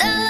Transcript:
Oh.